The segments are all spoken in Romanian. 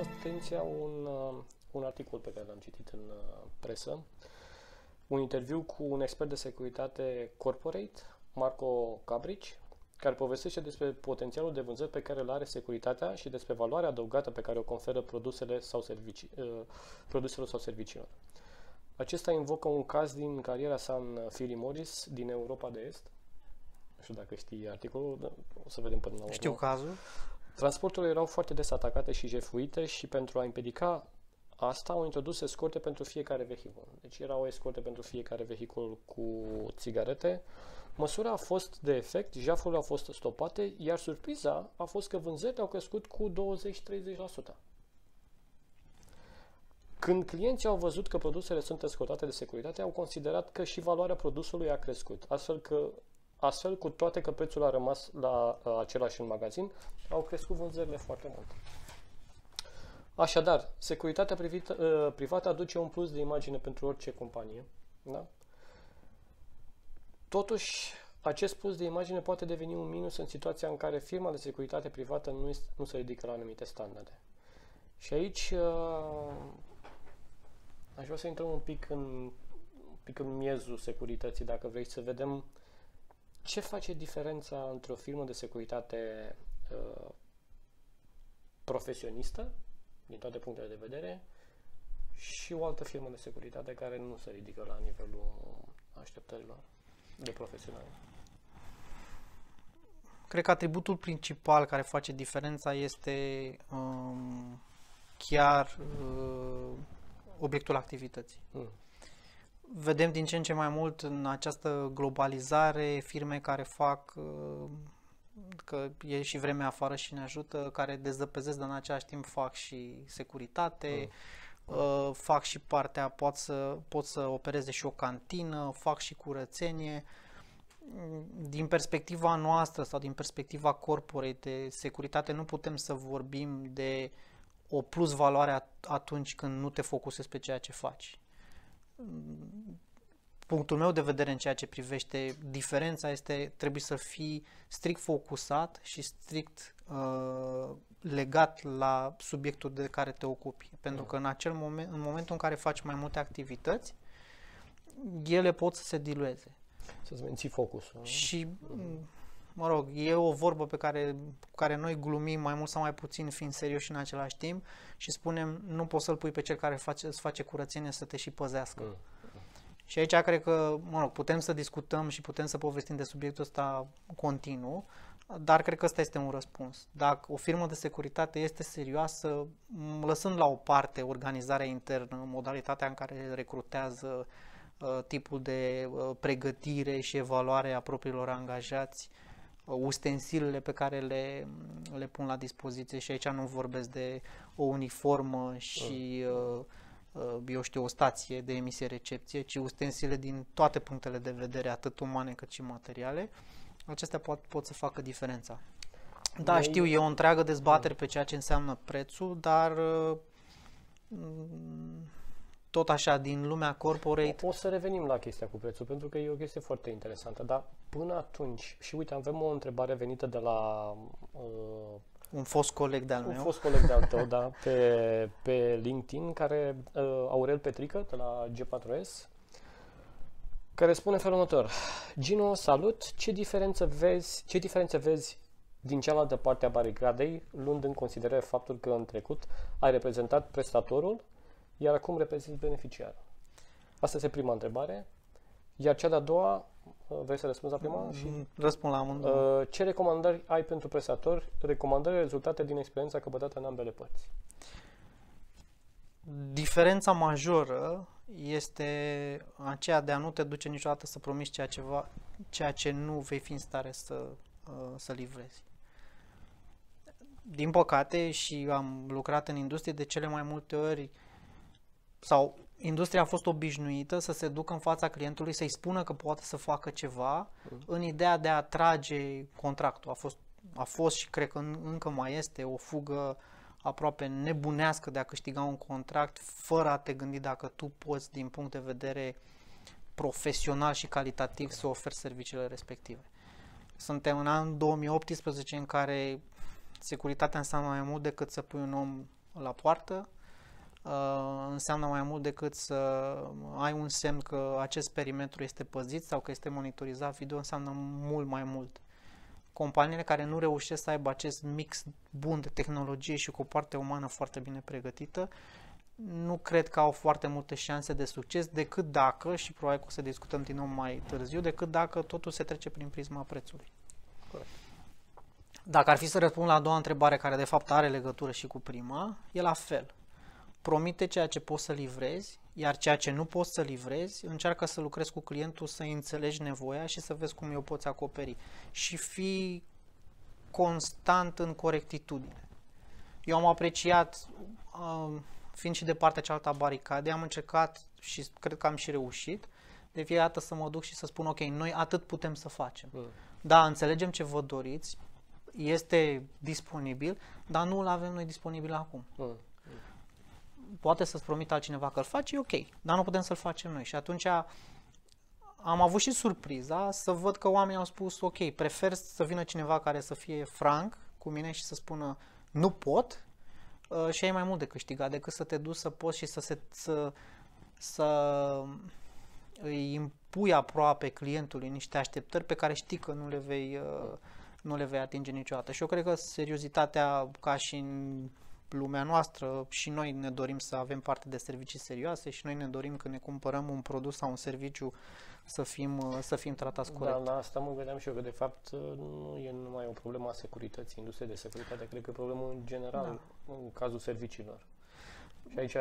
atenția un, uh, un articol pe care l-am citit în uh, presă, un interviu cu un expert de securitate corporate, Marco Cabrici, care povestește despre potențialul de vânzări pe care îl are securitatea și despre valoarea adăugată pe care o conferă produsele sau servicii, uh, produselor sau serviciilor. Acesta invocă un caz din cariera sa în Philly Morris din Europa de Est. Nu știu dacă știi articolul, dar o să vedem până la urmă. Știu cazul. Transporturile erau foarte des atacate și jefuite și pentru a împiedica asta au introdus escorte pentru fiecare vehicul. Deci erau escorte pentru fiecare vehicul cu țigarete. Măsura a fost de efect, jafurile au fost stopate, iar surpriza a fost că vânzările au crescut cu 20-30%. Când clienții au văzut că produsele sunt escortate de securitate, au considerat că și valoarea produsului a crescut, astfel că Astfel, cu toate că prețul a rămas la uh, același în magazin, au crescut vânzările foarte mult. Așadar, securitatea privită, uh, privată aduce un plus de imagine pentru orice companie. Da? Totuși, acest plus de imagine poate deveni un minus în situația în care firma de securitate privată nu, este, nu se ridică la anumite standarde. Și aici uh, aș vrea să intrăm un pic în, un pic în miezul securității, dacă vrei să vedem ce face diferența între o firmă de securitate uh, profesionistă, din toate punctele de vedere, și o altă firmă de securitate care nu se ridică la nivelul așteptărilor de profesionali? Cred că atributul principal care face diferența este um, chiar uh, obiectul activității. Mm vedem din ce în ce mai mult în această globalizare firme care fac uh, că e și vremea afară și ne ajută, care dezăpezesc, dar în același timp fac și securitate, mm. uh, fac și partea, pot să, pot să opereze și o cantină, fac și curățenie. Din perspectiva noastră sau din perspectiva corporate de securitate nu putem să vorbim de o plus valoare atunci când nu te focusezi pe ceea ce faci punctul meu de vedere în ceea ce privește diferența este trebuie să fii strict focusat și strict uh, legat la subiectul de care te ocupi. Pentru că în acel moment, în momentul în care faci mai multe activități, ele pot să se dilueze. Să-ți menții focusul. Și, mă rog, e o vorbă pe care, care noi glumim mai mult sau mai puțin fiind serioși în același timp și spunem nu poți să-l pui pe cel care face, îți face curățenie să te și păzească. Mm. Și aici cred că, mă rog, putem să discutăm și putem să povestim de subiectul ăsta continuu, dar cred că ăsta este un răspuns. Dacă o firmă de securitate este serioasă, lăsând la o parte organizarea internă, modalitatea în care recrutează, uh, tipul de uh, pregătire și evaluare a propriilor angajați, uh, ustensilele pe care le, le pun la dispoziție și aici nu vorbesc de o uniformă și uh, Uh, eu știu, o stație de emisie-recepție, ci ustensile din toate punctele de vedere, atât umane cât și materiale, acestea pot, pot să facă diferența. Da, Noi... știu, e o întreagă dezbatere pe ceea ce înseamnă prețul, dar uh, tot așa, din lumea corporate... O, o să revenim la chestia cu prețul, pentru că e o chestie foarte interesantă, dar până atunci, și uite, avem o întrebare venită de la uh, un fost coleg de-al meu. Un fost coleg de-al tău, da, pe, pe LinkedIn, care, uh, Aurel Petrică, de la G4S, care spune felul următor. Gino, salut! Ce diferență vezi, ce diferențe vezi din cealaltă parte a baricadei, luând în considerare faptul că în trecut ai reprezentat prestatorul, iar acum reprezinți beneficiarul? Asta este prima întrebare. Iar cea de-a doua, Uh, vrei să răspunzi la prima? Și, mm, Răspund la amândouă. Uh, ce recomandări ai pentru prestator? Recomandări rezultate din experiența căpătată în ambele părți. Diferența majoră este aceea de a nu te duce niciodată să promiți ceea ce, va, ceea ce nu vei fi în stare să, uh, să livrezi. Din păcate, și am lucrat în industrie de cele mai multe ori, sau industria a fost obișnuită să se ducă în fața clientului, să-i spună că poate să facă ceva mm. în ideea de a atrage contractul. A fost, a fost și cred că încă mai este o fugă aproape nebunească de a câștiga un contract fără a te gândi dacă tu poți din punct de vedere profesional și calitativ să oferi serviciile respective. Suntem în anul 2018 în care securitatea înseamnă mai mult decât să pui un om la poartă uh, înseamnă mai mult decât să ai un semn că acest perimetru este păzit sau că este monitorizat video, înseamnă mult mai mult. Companiile care nu reușesc să aibă acest mix bun de tehnologie și cu o parte umană foarte bine pregătită, nu cred că au foarte multe șanse de succes decât dacă, și probabil că o să discutăm din nou mai târziu, decât dacă totul se trece prin prisma prețului. Corect. Dacă ar fi să răspund la a doua întrebare, care de fapt are legătură și cu prima, e la fel. Promite ceea ce poți să livrezi, iar ceea ce nu poți să livrezi, încearcă să lucrezi cu clientul, să înțelegi nevoia și să vezi cum eu poți acoperi. Și fi constant în corectitudine. Eu am apreciat, uh, fiind și de partea cealaltă a baricadei, am încercat și cred că am și reușit, de fiecare dată să mă duc și să spun, ok, noi atât putem să facem. Mm. Da, înțelegem ce vă doriți, este disponibil, dar nu îl avem noi disponibil acum. Mm. Poate să-ți promit altcineva că îl face, e ok, dar nu putem să-l facem noi. Și atunci am avut și surpriza să văd că oamenii au spus, ok, prefer să vină cineva care să fie franc cu mine și să spună, nu pot, uh, și ai mai mult de câștigat decât să te duci să poți și să, se, să, să îi impui aproape clientului niște așteptări pe care știi că nu le vei, uh, nu le vei atinge niciodată. Și eu cred că seriozitatea, ca și în lumea noastră, și noi ne dorim să avem parte de servicii serioase și noi ne dorim când ne cumpărăm un produs sau un serviciu să fim, uh, să fim tratați corect. Da, la asta mă gândeam și eu, că de fapt nu e numai o problemă a securității, industriei de securitate, cred că e o problemă în general, Da. în cazul serviciilor. Și aici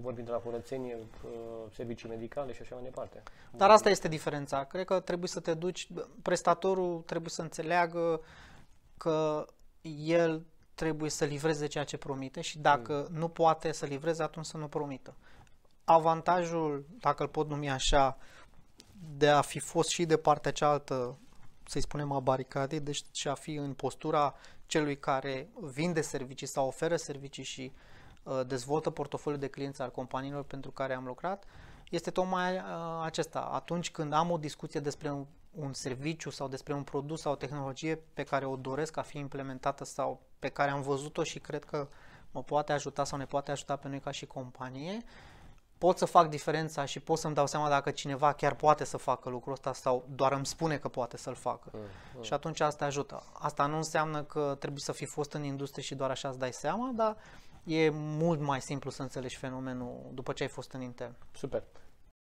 vorbim de la curățenie, uh, servicii medicale și așa mai departe. Dar asta este diferența. Cred că trebuie să te duci, prestatorul trebuie să înțeleagă că el trebuie să livreze ceea ce promite și dacă nu poate să livreze, atunci să nu promită. Avantajul, dacă îl pot numi așa, de a fi fost și de partea cealaltă, să-i spunem a baricadei, deci și a fi în postura celui care vinde servicii sau oferă servicii și uh, dezvoltă portofoliul de clienți al companiilor pentru care am lucrat, este tocmai uh, acesta. Atunci când am o discuție despre un, un serviciu sau despre un produs sau o tehnologie pe care o doresc a fi implementată sau pe care am văzut-o și cred că mă poate ajuta sau ne poate ajuta pe noi ca și companie, pot să fac diferența și pot să-mi dau seama dacă cineva chiar poate să facă lucrul ăsta sau doar îmi spune că poate să-l facă. Mm, mm. Și atunci asta ajută. Asta nu înseamnă că trebuie să fii fost în industrie și doar așa îți dai seama, dar e mult mai simplu să înțelegi fenomenul după ce ai fost în intern. Super.